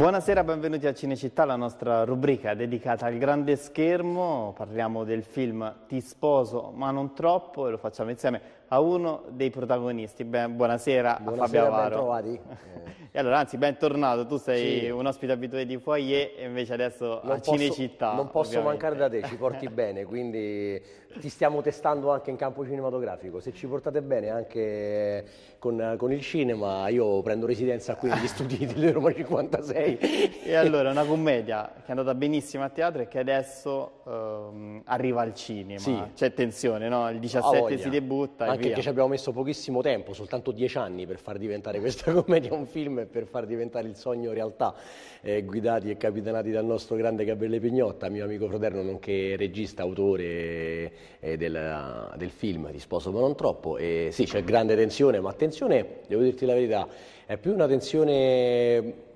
Buonasera, benvenuti a Cinecittà, la nostra rubrica dedicata al grande schermo. Parliamo del film Ti sposo ma non troppo e lo facciamo insieme a uno dei protagonisti. Ben, buonasera, buonasera, a Fabio Avaro. trovati. e allora, anzi, bentornato. Tu sei Sì. un ospite abituato di Foyer e invece adesso Non a posso- Cinecittà. Non posso ovviamente. mancare da te, ci porti bene, quindi ti stiamo testando anche in campo cinematografico. Se ci portate bene anche con, con il cinema, io prendo residenza qui negli studi di Roma 56. E allora, una commedia che è andata benissimo a teatro e che adesso ehm, arriva al cinema. Sì. C'è tensione, no? Il Ha 17 voglia. si debutta Anche via. che ci abbiamo messo pochissimo tempo, soltanto dieci anni per far diventare questa commedia un film e per far diventare il sogno realtà, eh, guidati e capitanati dal nostro grande Gabriele Pignotta, mio amico fraterno, nonché regista, autore eh, del, del film Ti sposo ma non troppo. E sì, c'è grande tensione, ma attenzione, devo dirti la verità, è più una tensione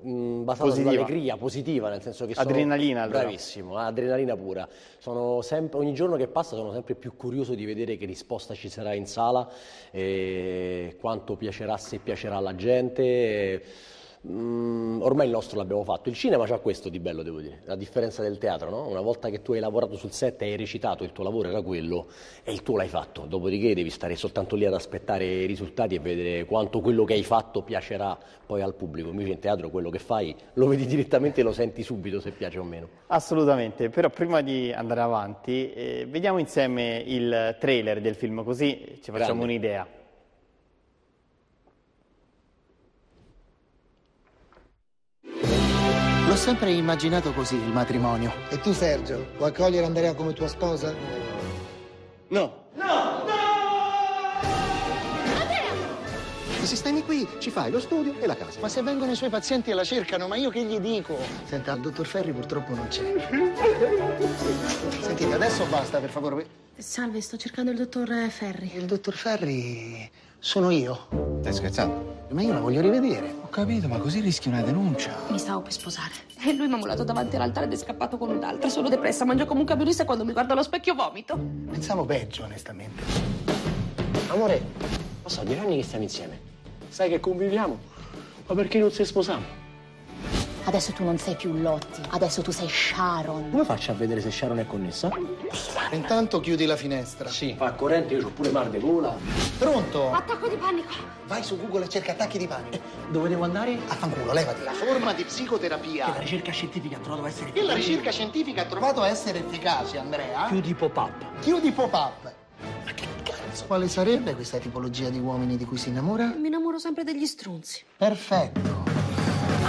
mh, basata Positiva. sull'allegria, positiva, nel senso che sono Adrenalina, allora. bravissimo, adrenalina pura. Sono sempre, ogni giorno che passa sono sempre più curioso di vedere che risposta ci sarà in sala, e quanto piacerà, se piacerà alla gente. Mm, ormai il nostro l'abbiamo fatto. Il cinema c'ha questo di bello, devo dire, a differenza del teatro, no? Una volta che tu hai lavorato sul set e hai recitato, il tuo lavoro era quello e il tuo l'hai fatto. Dopodiché devi stare soltanto lì ad aspettare i risultati e vedere quanto quello che hai fatto piacerà poi al pubblico. Invece in teatro quello che fai lo vedi direttamente e lo senti subito se piace o meno. Assolutamente, però prima di andare avanti, eh, vediamo insieme il trailer del film, così ci facciamo un'idea. L'ho sempre immaginato così il matrimonio. E tu Sergio, vuoi accogliere Andrea come tua sposa? No, E se stai qui, ci fai lo studio e la casa. Ma se vengono i suoi pazienti e la cercano, ma io che gli dico? Senta, il dottor Ferri purtroppo non c'è. Sentite, adesso basta, per favore. Salve, sto cercando il dottor Ferri. Il dottor Ferri sono io. Stai scherzando? Ma io la voglio rivedere. Ho capito, ma così rischi una denuncia. Mi stavo per sposare. E lui mi ha mollato davanti all'altare ed è scappato con un'altra. Sono depressa, mangio come un camionista e quando mi guardo allo specchio vomito. Pensavo peggio, onestamente. Amore, ma so, dieci anni che stiamo insieme. Sai che conviviamo? Ma perché non si sposiamo? Adesso tu non sei più Lotti, adesso tu sei Sharon. Come faccio a vedere se Sharon è connessa? Intanto chiudi la finestra. Sì, fa corrente, io ho pure mar de gola. Pronto? Attacco di panico. Vai su Google e cerca attacchi di panico. Dove devo andare? Affanculo, levati. La forma di psicoterapia La ricerca scientifica ha trovato essere che la ricerca scientifica ha trovato essere efficace, Andrea. più di pop-up. Chiudi pop-up. Ma che cazzo? Quale sarebbe questa tipologia di uomini di cui si innamora? Mi innamoro sempre degli strunzi. Perfetto.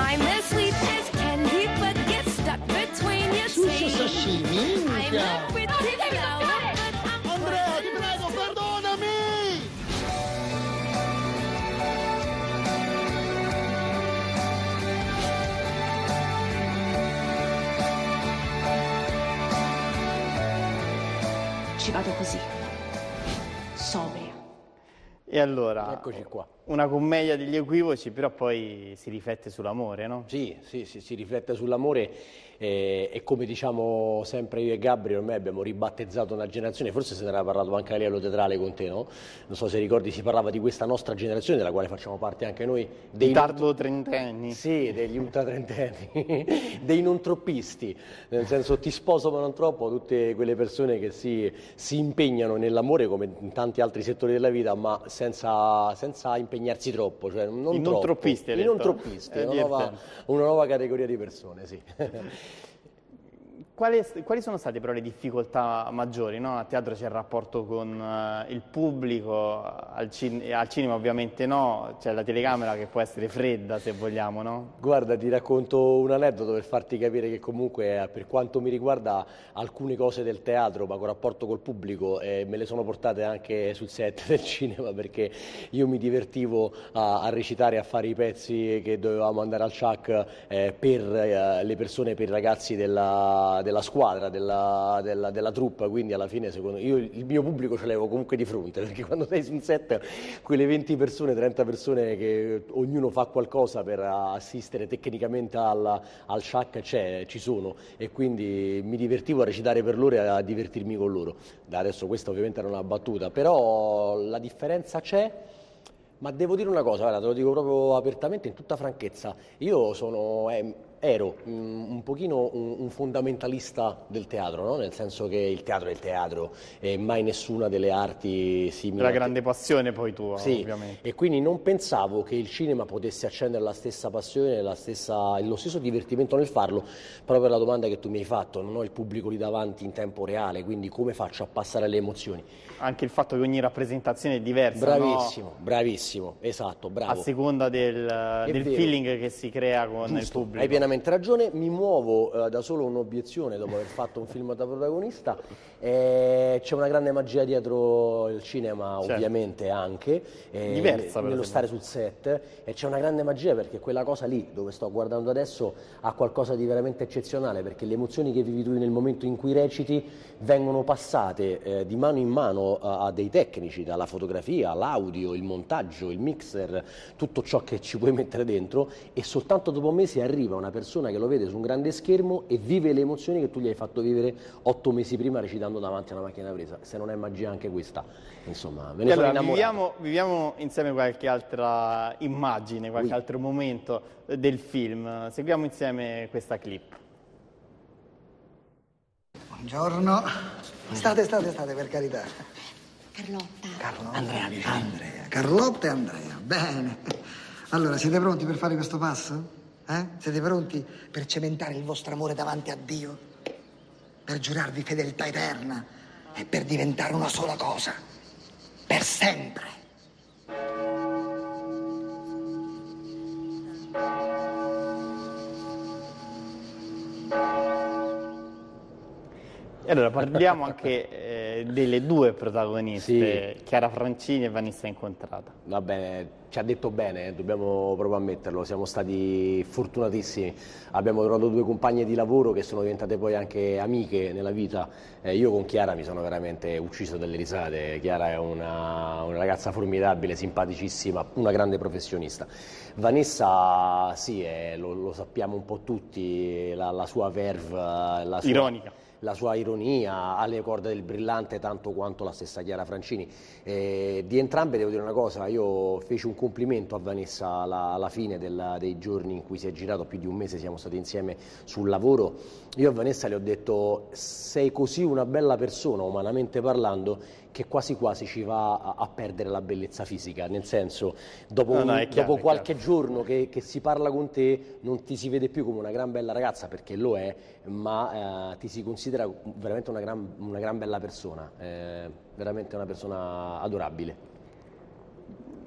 I'm as sweet as candy, but get stuck between your Sushi sashimi, I'm not with you now, but I'm Andrea, ti prego, perdonami! Ci vado così. Sobria. E allora, Eccoci qua. una commedia degli equivoci, però poi si riflette sull'amore, no? Sì, sì, sì, si riflette sull'amore eh, e come diciamo sempre io e Gabri ormai abbiamo ribattezzato una generazione, forse se ne era parlato anche a livello teatrale con te, no? Non so se ricordi, si parlava di questa nostra generazione della quale facciamo parte anche noi, dei tardo trentenni. Sì, degli ultra trentenni, dei non troppisti, nel senso ti sposo ma non troppo, tutte quelle persone che si, si impegnano nell'amore come in tanti altri settori della vita, ma senza, senza impegnarsi troppo, cioè non, I non troppo. troppisti, I non troppisti, È una nuova, una nuova categoria di persone, sì. Quali, quali sono state però le difficoltà maggiori? no? A teatro c'è il rapporto con eh, il pubblico, al, cin- al cinema ovviamente no, c'è la telecamera che può essere fredda se vogliamo, no? Guarda, ti racconto un aneddoto per farti capire che comunque eh, per quanto mi riguarda alcune cose del teatro, ma con rapporto col pubblico, eh, me le sono portate anche sul set del cinema perché io mi divertivo a, a recitare, a fare i pezzi che dovevamo andare al Chuck eh, per eh, le persone, per i ragazzi della, della squadra, della, della, della troupe, quindi alla fine secondo io il mio pubblico ce l'avevo comunque di fronte perché quando sei su un set quelle 20 persone, 30 persone che ognuno fa qualcosa per assistere tecnicamente al, al shack c'è, ci sono e quindi mi divertivo a recitare per loro e a divertirmi con loro. Da adesso questa ovviamente era una battuta, però la differenza c'è Ma devo dire una cosa, guarda, te lo dico proprio apertamente, in tutta franchezza. Io sono, eh, ero un pochino un, fondamentalista del teatro, no? Nel senso che il teatro è il teatro e mai nessuna delle arti simili. La grande passione poi tua, Sì, ovviamente. e quindi non pensavo che il cinema potesse accendere la stessa passione, la stessa- lo stesso divertimento nel farlo, proprio per la domanda che tu mi hai fatto, non ho il pubblico lì davanti in tempo reale, quindi come faccio a passare le emozioni? Anche il fatto che ogni rappresentazione è diversa, no? Bravissimo, bravissimo, esatto, bravo. a seconda del, del feeling che si crea con il Giusto, pubblico. Pienamente ragione, mi muovo eh, da solo un'obiezione dopo aver fatto un film da protagonista. Eh, c'è una grande magia dietro il cinema, Certo. ovviamente anche, eh, Diversa, nello stare sul set. E c'è una grande magia perché quella cosa lì, dove sto guardando adesso, ha qualcosa di veramente eccezionale perché le emozioni che vivi tu nel momento in cui reciti vengono passate eh, di mano in mano a, a dei tecnici, dalla fotografia, l'audio, il montaggio, il mixer, tutto ciò che ci puoi mettere dentro e soltanto dopo mesi arriva una persona che lo vede su un grande schermo e vive le emozioni che tu gli hai fatto vivere otto mesi prima recitando davanti a una macchina da presa. Se non è magia anche questa, insomma, me ne E sono allora, innamorato. viviamo, viviamo insieme qualche altra immagine, qualche Oui. altro momento eh, del film. Seguiamo insieme questa clip. Buongiorno. State, state, state, per carità. Carlotta. Carlotta. Andrea, Andrea. Carlotta e Andrea. Bene. Allora, siete pronti per fare questo passo? Eh? Siete pronti per cementare il vostro amore davanti a Dio? Per giurarvi fedeltà eterna e per diventare una sola cosa? Per sempre. E allora parliamo anche eh, delle due protagoniste, Chiara Francini e Vanessa Incontrata. Va bene, ci ha detto bene, eh, dobbiamo proprio ammetterlo, siamo stati fortunatissimi, abbiamo trovato due compagne di lavoro che sono diventate poi anche amiche nella vita, Eh, io con Chiara mi sono veramente ucciso dalle risate, Chiara è una, una ragazza formidabile, simpaticissima, una grande professionista. Vanessa sì, eh, lo, lo sappiamo un po' tutti, la, la sua verve, la sua Ironica. La sua ironia alle corde del brillante tanto quanto la stessa Chiara Francini. Eh, di entrambe devo dire una cosa, io feci un complimento a Vanessa alla, alla fine della- dei giorni in cui si è girato, più di un mese siamo stati insieme sul lavoro. Io a Vanessa le ho detto sei così una bella persona, umanamente parlando, che quasi quasi ci va a, a perdere la bellezza fisica, nel senso dopo, No, no, un- chiaro, dopo qualche giorno che, che si parla con te non ti si vede più come una gran bella ragazza perché lo è, ma eh, ti si considera veramente una gran, una gran bella persona, eh, veramente una persona adorabile.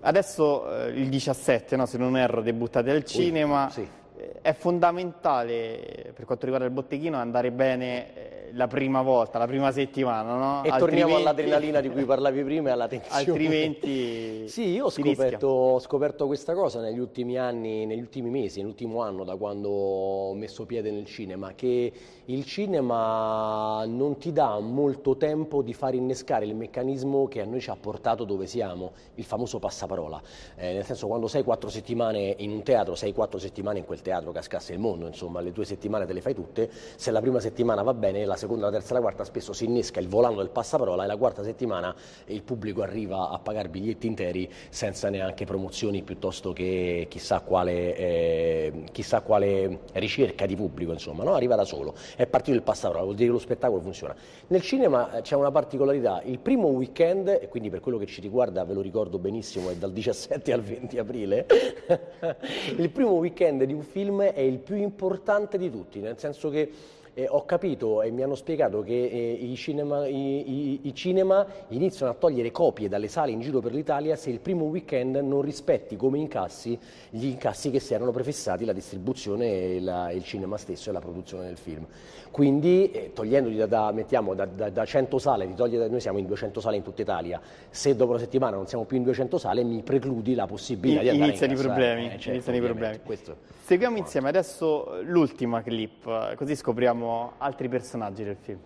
Adesso eh, il 17, no, se non erro, debuttate al cinema. sì. Eh, È fondamentale per quanto riguarda il botteghino andare bene eh, la prima volta, la prima settimana, no? E torniamo Altrimenti- all'adrenalina di cui parlavi prima e alla tensione. Altrimenti Sì, io ho scoperto, ho scoperto questa cosa negli ultimi anni, negli ultimi mesi, nell'ultimo anno da quando ho messo piede nel cinema, che il cinema non ti dà molto tempo di far innescare il meccanismo che a noi ci ha portato dove siamo, il famoso passaparola. Eh, nel senso, quando sei quattro settimane in un teatro, sei quattro settimane in quel teatro, cascasse il mondo, insomma, le due settimane te le fai tutte, se la prima settimana va bene, la seconda, la terza la quarta spesso si innesca il volano del passaparola e la quarta settimana il pubblico arriva a pagare biglietti interi senza neanche promozioni piuttosto che chissà quale, eh, chissà quale ricerca di pubblico, insomma, no? arriva da solo. È partito il passaparola, vuol dire che lo spettacolo funziona. Nel cinema eh, c'è una particolarità, il primo weekend, e quindi per quello che ci riguarda ve lo ricordo benissimo, è dal 17 al 20 aprile, il primo weekend di un film è il più importante di tutti, nel senso che eh, ho capito e mi hanno spiegato che eh, i, cinema, i- i- i cinema iniziano a togliere copie dalle sale in giro per l'Italia se il primo weekend non rispetti come incassi gli incassi che si erano prefissati la distribuzione, e la- il cinema stesso e la produzione del film. Quindi eh, togliendoli da, da- mettiamo, da, da- da 100 sale, noi siamo in 200 sale in tutta Italia, se dopo una settimana non siamo più in 200 sale mi precludi la possibilità di andare Iniziano i a incassare. problemi, Eh, certo, iniziano i problemi. questo- Seguiamo insieme adesso l'ultima clip, così scopriamo altri personaggi del film.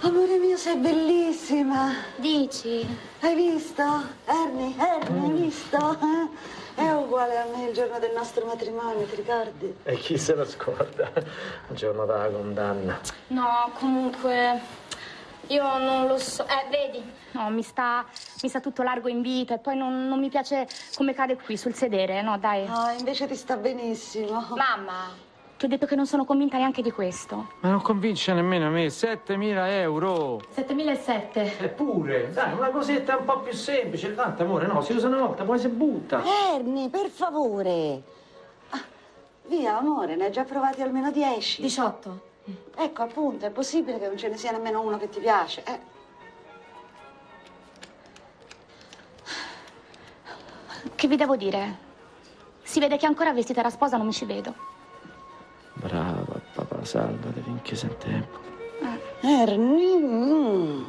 Amore mio, sei bellissima. Dici? Hai visto? Ernie, Ernie, hai visto? È uguale a me il giorno del nostro matrimonio, ti ricordi? E chi se lo scorda? Il giorno della condanna. No, comunque Io non lo so. Eh, vedi? No, mi sta, mi sta tutto largo in vita e poi non, non mi piace come cade qui sul sedere. No, dai. No, invece ti sta benissimo. Mamma, ti ho detto che non sono convinta neanche di questo. Ma non convince nemmeno me. 7.000 euro. 7007. Eppure, dai, una cosetta un po' più semplice. Tanto, amore, no, si usa una volta, poi si butta. Ernie, per favore. Ah, via, amore, ne hai già provati almeno 10. 18. Ecco, appunto, è possibile che non ce ne sia nemmeno uno che ti piace. Eh. Che vi devo dire? Si vede che ancora vestita da sposa non mi ci vedo. Brava, papà, salvate finché sei in tempo. Ernie.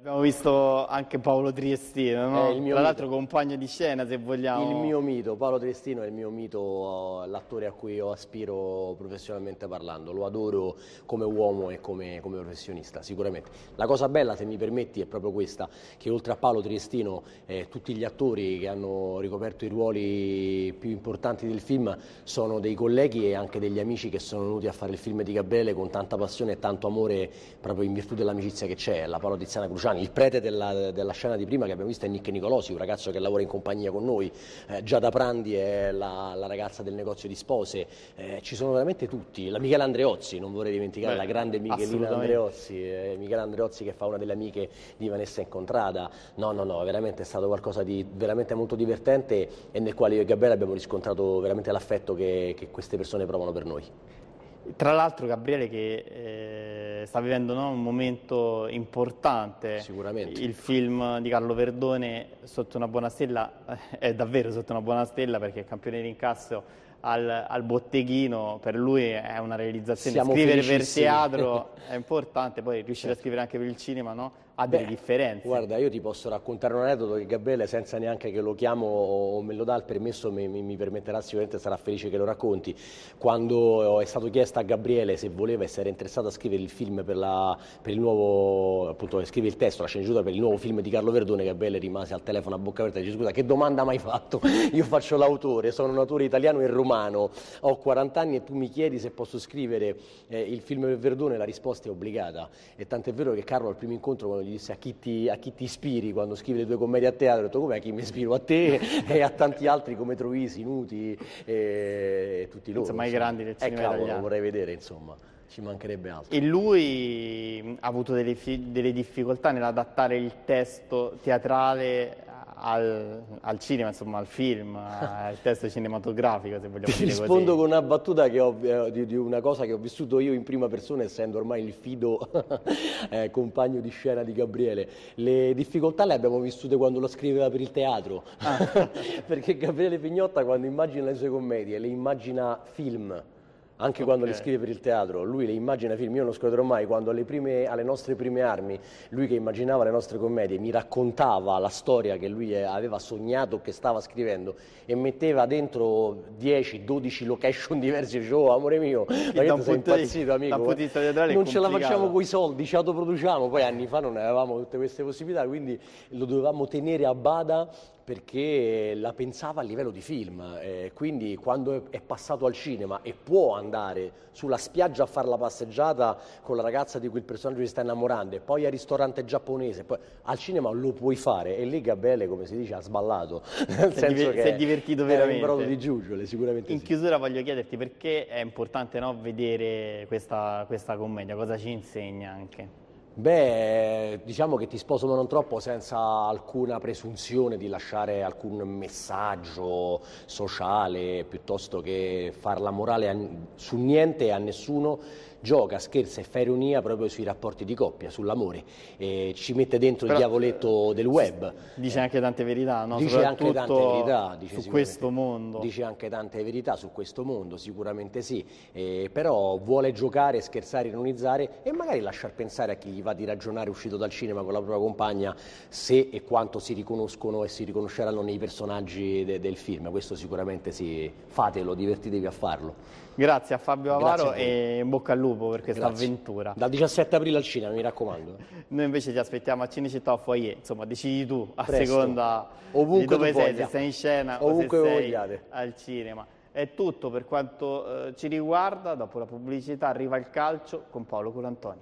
Abbiamo visto anche Paolo Triestino, no? Tra l'altro compagno di scena, se vogliamo. Il mio mito, Paolo Triestino è il mio mito, eh, l'attore a cui io aspiro professionalmente parlando, lo adoro come uomo e come, come professionista, sicuramente. La cosa bella, se mi permetti, è proprio questa, che oltre a Paolo Triestino eh, tutti gli attori che hanno ricoperto i ruoli più importanti del film sono dei colleghi e anche degli amici che sono venuti a fare il film di Gabriele con tanta passione e tanto amore proprio in virtù dell'amicizia che c'è, la Paolo Tiziana Cruciani, il prete della, della scena di prima che abbiamo visto è Nick Nicolosi, un ragazzo che lavora in compagnia con noi, eh, Giada Prandi è la, la ragazza del negozio di spose, eh, ci sono veramente tutti, la Michela Andreozzi, non vorrei dimenticare Beh, la grande Michelina. Andreozzi, eh, Michela Andreozzi che fa una delle amiche di Vanessa Incontrada, no no no, veramente è stato qualcosa di veramente molto divertente e nel quale io e Gabriele abbiamo riscontrato veramente l'affetto che, che queste persone provano per noi. Tra l'altro Gabriele che eh, sta vivendo no, un momento importante, Sicuramente. il film di Carlo Verdone sotto una buona stella eh, è davvero sotto una buona stella perché è campione di incasso al, al botteghino, per lui è una realizzazione, Siamo scrivere per teatro è importante, poi riuscire a scrivere anche per il cinema no? Ha delle Beh, differenze. Guarda, io ti posso raccontare un aneddoto che Gabriele, senza neanche che lo chiamo o me lo dà il permesso, mi, mi- permetterà sicuramente, sarà felice che lo racconti. Quando è stato chiesto a Gabriele se voleva e se era interessato a scrivere il film per, la- per il nuovo, appunto, scrivere il testo, la sceneggiatura per il nuovo film di Carlo Verdone, Gabriele rimase al telefono a bocca aperta e dice scusa, che domanda mi hai fatto? Io faccio l'autore, sono un autore italiano e romano, ho 40 anni e tu mi chiedi se posso scrivere eh, il film per Verdone, la risposta è obbligata. E tant'è vero che Carlo al primo incontro quando gli disse a chi ti, a chi ti ispiri quando scrivi le tue commedie a teatro, ha detto come a chi mi ispiro? A te e a tanti altri come Troisi, Nuti e, e tutti loro. Insomma, i grandi del Eh, cinema cavolo, italiano. vorrei vedere, insomma, ci mancherebbe altro. E lui ha avuto delle, delle difficoltà nell'adattare il testo teatrale al, al cinema, insomma al film, al testo cinematografico, se vogliamo Ti dire rispondo così. con una battuta che ho- eh, di, di una cosa che ho vissuto io in prima persona, essendo ormai il fido eh, compagno di scena di Gabriele. Le difficoltà le abbiamo vissute quando lo scriveva per il teatro, Ah. perché Gabriele Pignotta quando immagina le sue commedie le immagina film. Anche quando le scrive per il teatro, lui le immagina film, io non scorderò mai quando alle, prime- alle nostre prime armi, lui che immaginava le nostre commedie, mi raccontava la storia che lui eh, aveva sognato, che stava scrivendo e metteva dentro 10-12 location diverse, dice, oh amore mio, ma che sei impazzito amico, non ce la complicato." facciamo coi soldi, ci autoproduciamo, poi anni fa non avevamo tutte queste possibilità, quindi lo dovevamo tenere a bada perché la pensava a livello di film, eh, quindi quando è- è passato al cinema e può andare sulla spiaggia a fare la passeggiata con la ragazza di cui il personaggio si sta innamorando e poi al ristorante giapponese, poi al cinema lo puoi fare e lì Gabriele, come si dice, ha sballato, nel Si è senso che si è divertito veramente. brodo di giuggiole, sicuramente In sì. chiusura voglio chiederti perché è importante no, vedere questa, questa commedia, cosa ci insegna anche? Beh, diciamo che ti sposo ma non troppo senza alcuna presunzione di lasciare alcun messaggio sociale piuttosto che far la morale a- su niente e a nessuno. Gioca, scherza e fa ironia proprio sui rapporti di coppia, sull'amore. Ci mette dentro Però, il diavoletto del web. Dice anche tante verità, no? Dice anche tante verità, dice su questo mondo. Dice anche tante verità su questo mondo, sicuramente sì, Eh, però vuole giocare, scherzare, ironizzare e magari lasciar pensare a chi gli va di ragionare uscito dal cinema con la propria compagna se e quanto si riconoscono e si riconosceranno nei personaggi de- del film. Questo sicuramente sì, fatelo, divertitevi a farlo. Grazie a Fabio Avaro a e in bocca al lupo per questa Grazie. avventura. Dal 17 aprile al cinema, mi raccomando. Noi invece ti aspettiamo a Cinecittà o Foyer, insomma decidi tu a Presto. seconda Ovunque di dove sei, voglia. se sei in scena Ovunque o se sei vogliate. al cinema. È tutto per quanto eh, ci riguarda, dopo la pubblicità arriva il calcio con Paolo Colantoni.